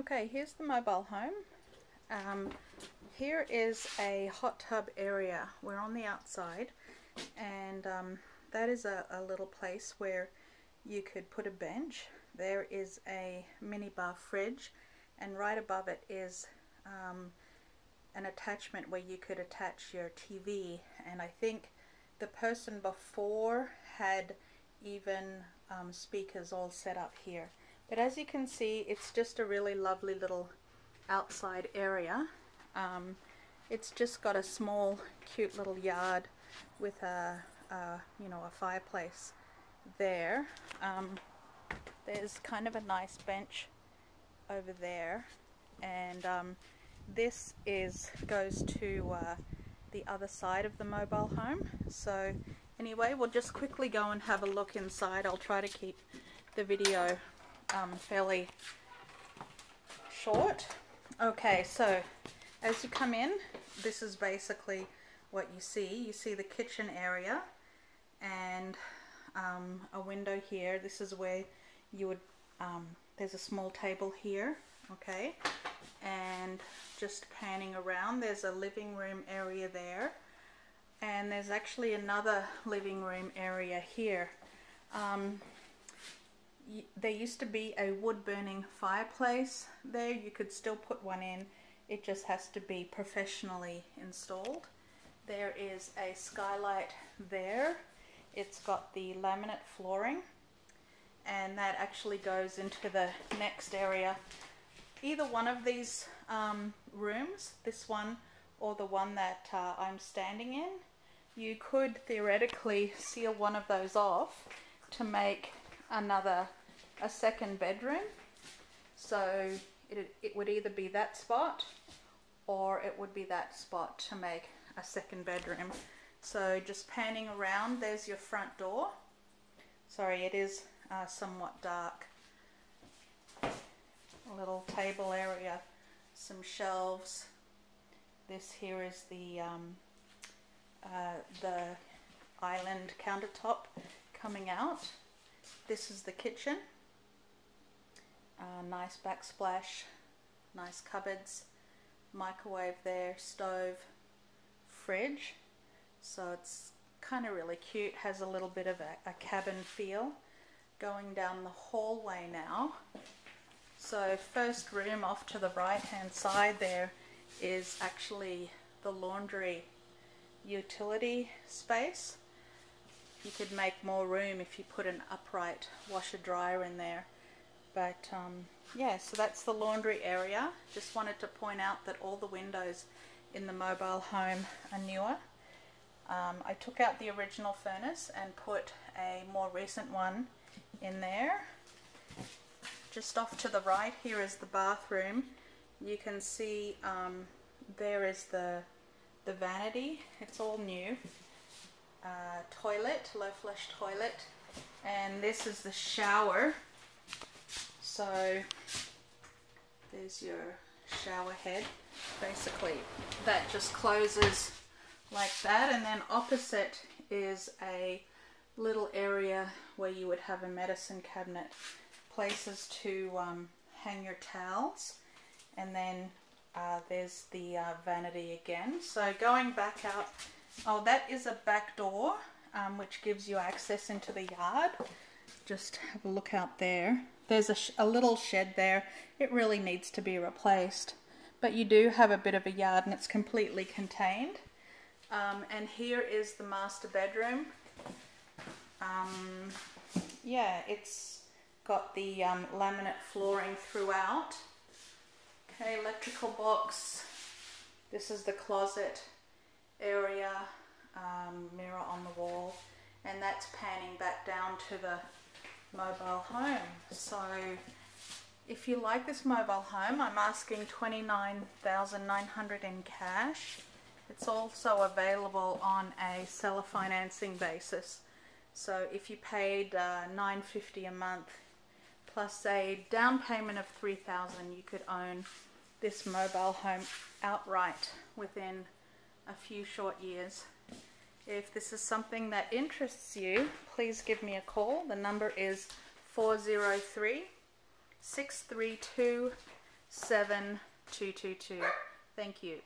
Okay, here's the mobile home. Um, here is a hot tub area. We're on the outside and um, that is a, a, little place where you could put a bench. There is a minibar fridge and right above it is um, an attachment where you could attach your TV and I think the person before had even um, speakers all set up here. But as you can see, it's just a really lovely little outside area. Um, it's just got a small, cute little yard with a, a you know, a fireplace there. Um, there's kind of a nice bench over there, and um, this is goes to uh, the other side of the mobile home. So anyway, we'll just quickly go and have a look inside. I'll try to keep the video um, fairly short. Okay, so as you come in, this is basically what you see. You see the kitchen area and um, a window here. This is where you would, um, there's a small table here, okay? And just panning around, there's a living room area there. And there's actually another living room area here. Um, there used to be a wood burning fireplace there. You could still put one in. It just has to be professionally installed. There is a skylight there. It's got the laminate flooring and that actually goes into the next area. Either one of these um, rooms, this one or the one that uh, I'm standing in, you could theoretically seal one of those off to make another a second bedroom. So it, it would either be that spot or it would be that spot to make a second bedroom. So just panning around, there's your front door. Sorry, it is uh, somewhat dark. A little table area, some shelves. This here is the um, uh, the island countertop coming out. This is the kitchen. Uh, nice backsplash, nice cupboards, microwave there, stove, fridge. So it's kind of really cute, has a little bit of a, a cabin feel. Going down the hallway now. So first room off to the right hand side there is actually the laundry utility space. You could make more room if you put an upright washer dryer in there. But um, yeah, so that's the laundry area. Just wanted to point out that all the windows in the mobile home are newer. Um, I took out the original furnace and put a more recent one in there. Just off to the right here is the bathroom. You can see um, there is the, the vanity. It's all new. Uh, toilet, low flush toilet. And this is the shower. So there's your shower head. Basically that just closes like that and then opposite is a little area where you would have a medicine cabinet, places to um, hang your towels and then uh, there's the uh, vanity again. So going back out, oh that is a back door um, which gives you access into the yard. Just have a look out there. There's a, a little shed there. It really needs to be replaced. But you do have a bit of a yard and it's completely contained. Um, and here is the master bedroom. Um, yeah, it's got the um, laminate flooring throughout. Okay, electrical box. This is the closet area, um, mirror on the wall. And that's panning back down to the mobile home. So if you like this mobile home, I'm asking 29900 in cash. It's also available on a seller financing basis. So if you paid uh, 950 a month plus a down payment of 3000 you could own this mobile home outright within a few short years. If this is something that interests you, please give me a call. The number is 403 632 7222. Thank you.